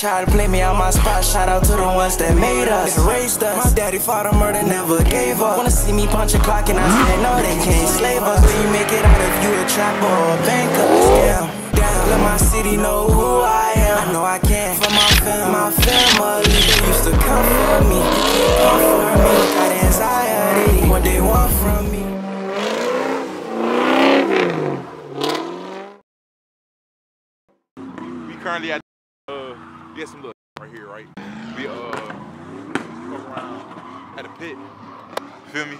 try to play me on my spot. Shout out to the ones that made us, raised us. My daddy fought a murder, never gave up. Wanna see me punch a clock and I said, no, they can't slave us. Will you make it out if you a trapper or a banker? Yeah, down. Let my city know who I am. I know I can. For my fam, my family, they used to come for me. Come for me. Got anxiety. What they want from me. We currently at uh get some little right here, right? We uh around at a pit. Feel me?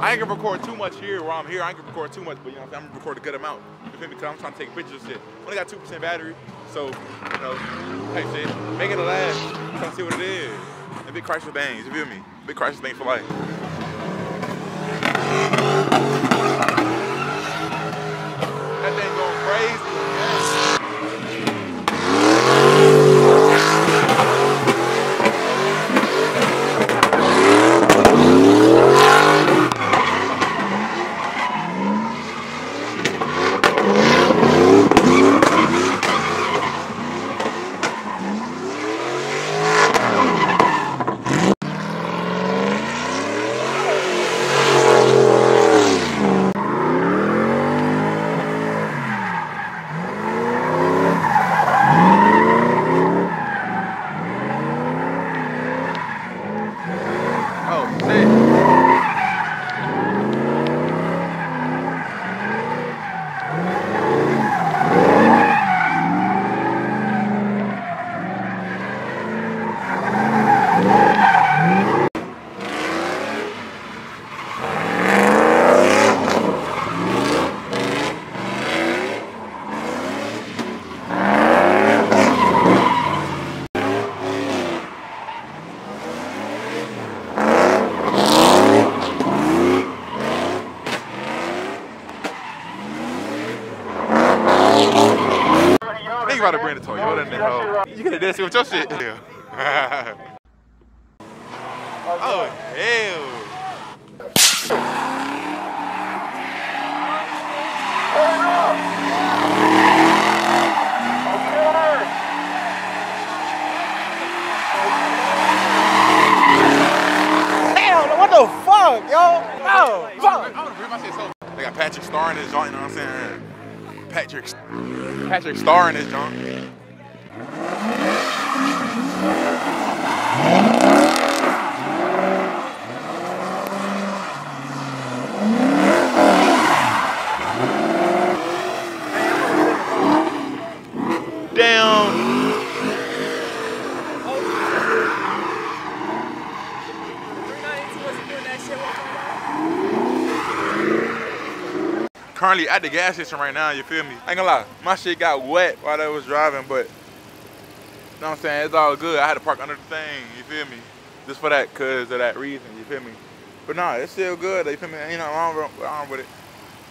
I ain't gonna record too much here while I'm here. I ain't gonna record too much, but you know, I'm gonna record a good amount. You feel me? Cause I'm trying to take pictures and shit. Only got two percent battery, so you know, type shit. Make it a last. Trying to see what it is. And big Chrysler bangs. You feel me? Big Chrysler bang for life. That thing going crazy. Oh, shit. Think about to bring the Toyota in there, hoe. You could have done with your shit. Yeah. oh, hell. Damn, what the fuck, yo? Oh, fuck. They got Patrick Star in this joint, you know what I'm saying? Patrick Patrick Star in this joint. Damn. Currently at the gas station right now, you feel me? I ain't gonna lie, my shit got wet while I was driving, but you know what I'm saying? It's all good. I had to park under the thing, you feel me? Just for that, cause of that reason, you feel me? But nah, it's still good, you feel me? Ain't nothing wrong, wrong with it.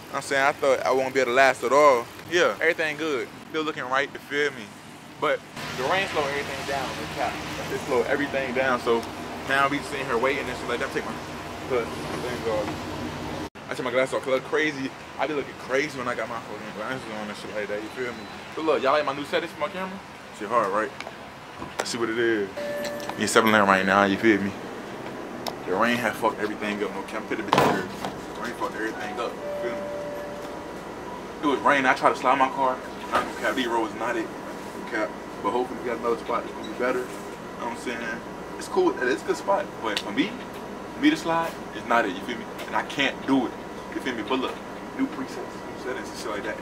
You know I'm saying? I thought I won't be able to last at all. Yeah, everything good. Still looking right, you feel me? But the rain slowed everything down, cap. It slowed everything down, so now we sitting here waiting and shit like that. Take my put things off. I take my glasses off, cause I look crazy. I be looking crazy when I got my fucking glasses on and shit like that, you feel me? But look, y'all like my new settings for my camera? Shit hard, right? Let's see what it is. Me 7 Eleven right now, you feel me? The rain had fucked everything up. No the bitch here. The rain fucked everything up, you feel me? It was raining. I tried to slide my car. Not gonna cap. D-road was not it. Cap. But hopefully we got another spot that's gonna be better. You know what I'm saying? It's cool. It's a good spot. But for me, me to slide, it's not it. You feel me? And I can't do it. You feel me? But look, new presets, new settings, and shit like that.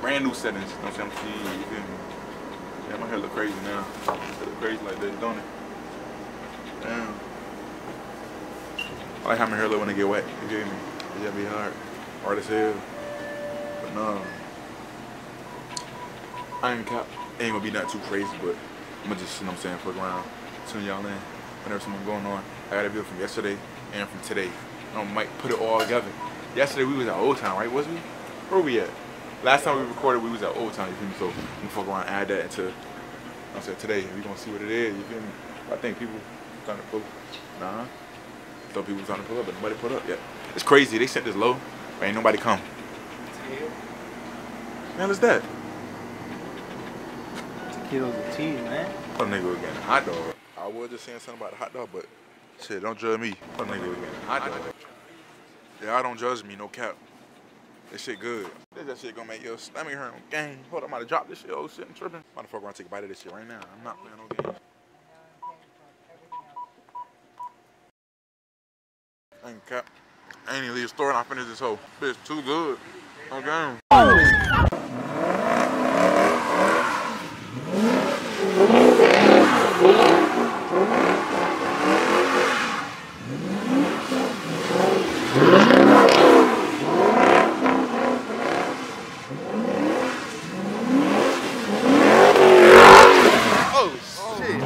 Brand new settings. You know what I'm saying? You feel me? Yeah, my hair look crazy now. It look crazy like this, don't it? Damn. I like how my hair look when it get wet. You feel me? It just be hard. Hard as hell. But no. I ain't cap. Ain't gonna be nothing too crazy, but I'm gonna just, you know what I'm saying, fuck around, tune y'all in whenever something going on. I got a video from yesterday and from today. I might put it all together. Yesterday we was at Old Town, right? Was we? Where were we at? Last time we recorded, we was at Old Town, you feel me? So I'm gonna fuck around and add that into, I said today, we gonna see what it is, you feel me? I think people trying to pull, nah. I thought people was trying to pull up, but nobody put up yet. It's crazy, they sent this low, but ain't nobody come. Man, what's that? Kill the tea, man. What nigga was getting a hot dog. I was just saying something about the hot dog, but shit, don't judge me. What nigga was getting a hot dog. Yeah, I don't judge me, no cap. This shit good. That shit gonna make your stomach hurt on game. Hold up, I'm about to drop this shit. Oh shit, I'm tripping. Motherfucker, gonna take a bite of this shit right now. I'm not playing no games. Ain't cap. I ain't even leave the store and I finished this whole bitch too good. Okay. Oh shit.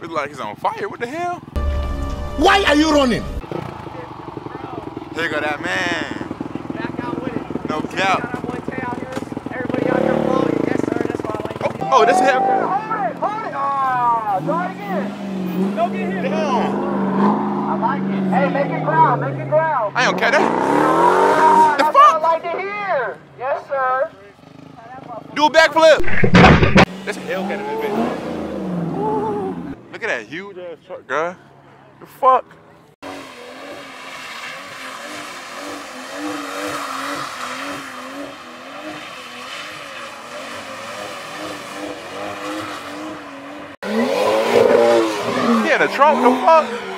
Look like he's on fire. What the hell? Why are you running? Here go that man. Back out with it. No Check cap. out our boy Tay out here. Everybody out here. Yes, sir. That's why I like Oh, oh, this hell. Hold it, hold it. Ah, try again. Don't get hit. Damn. I like it. Hey, make it ground. Make it ground. I don't care that. Ah, The that's fuck? what I like to hear. Yes, sir. Do a backflip. That's a Hellcat in this bitch. Look at that huge ass truck, girl. The fuck? He in the trunk, the fuck?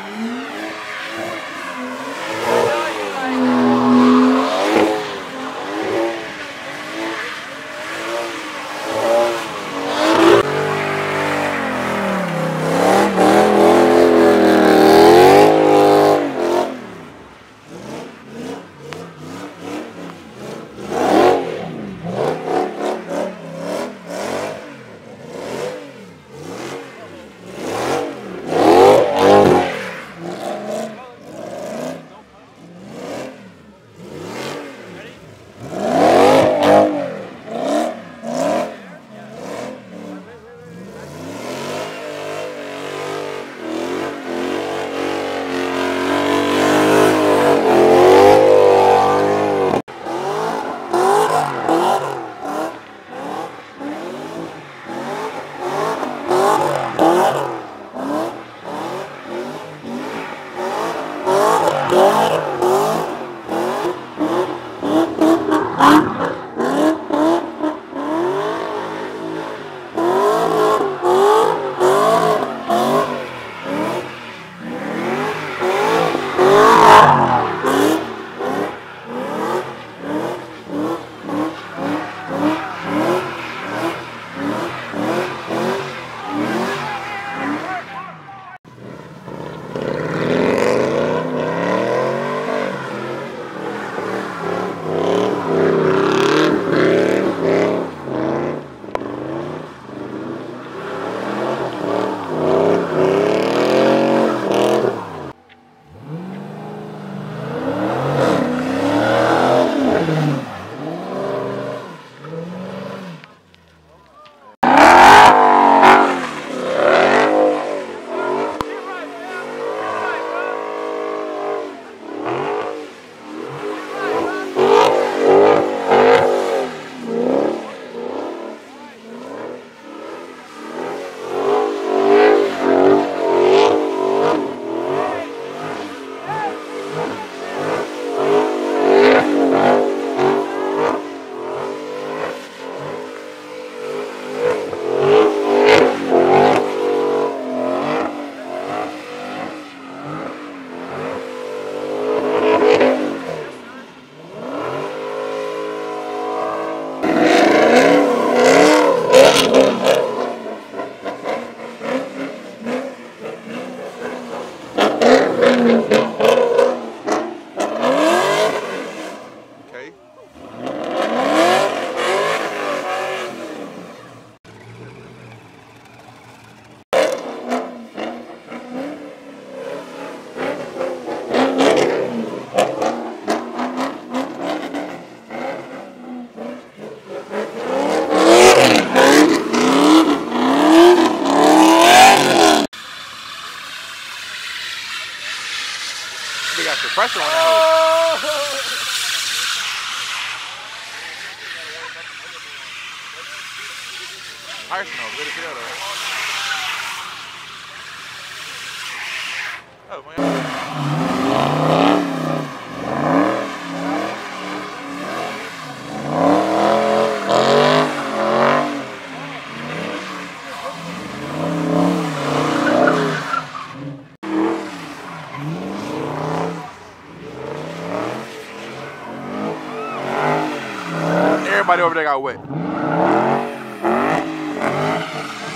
Everybody over there got wet.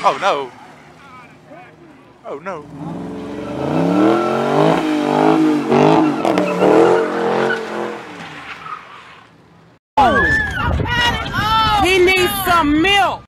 Oh no! Oh no! Oh. He needs some milk!